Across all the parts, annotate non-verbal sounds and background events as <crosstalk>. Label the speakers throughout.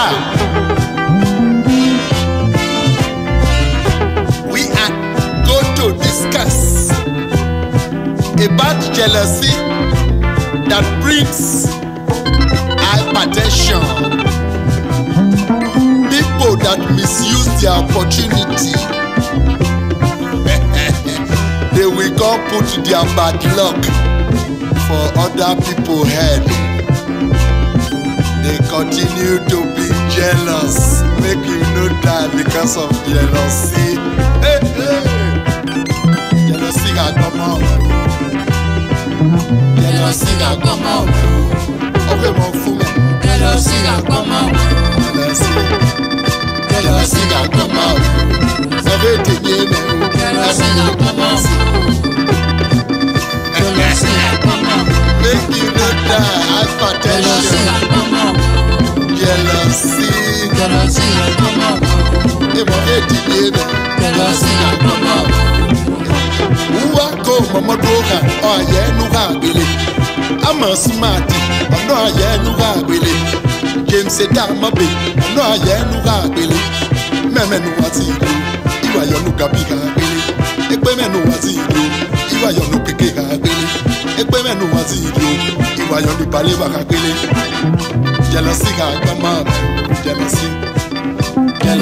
Speaker 1: Africa. We are going to discuss about jealousy that brings hypertension. People that misuse their opportunity. <laughs> they will come put their bad luck for other people head dey continue to be jealous make you no die because of jealousy. Hey, hey. Jealousy ga gbọmọ ọ̀rọ̀. Jealousy ga gbọmọ ọ̀rọ̀. Ọ̀pẹ̀ mọ̀ fún Jealousy ga gbọmọ ọ̀rọ̀. Jealousy. Jealousy ga gbọmọ ọ̀rọ̀. Sọ fún ètè yé Jealousy ga gbọmọ ọ̀rọ̀. Jealousy ga gbọmọ ọ̀rọ̀. Make you no die, I for tell Jealousy ga gbọmọ ọ̀rọ̀. biebe wuwa ko mɔmɔdo ha ɔyɛ nu ha gbele ama sumati ɔnɔ ayɛ nu ha gbele james dama be ɔnɔ ayɛ nu ha gbele mɛmɛnu wa ti do iwa yɔnu gabi ha gbele ekpemɛnu wa ti do iwa yɔnu keke ha gbele ekpemɛnu wa ti do iwa yɔnu baleba ha gbele jɛlɛsi ha gbama jɛlɛsi.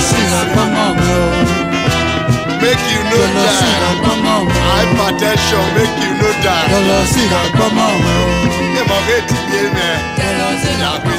Speaker 1: Tennessee Pomongo. Make you no die. I part that show, make you no die. Tennessee Pomongo. Yeah,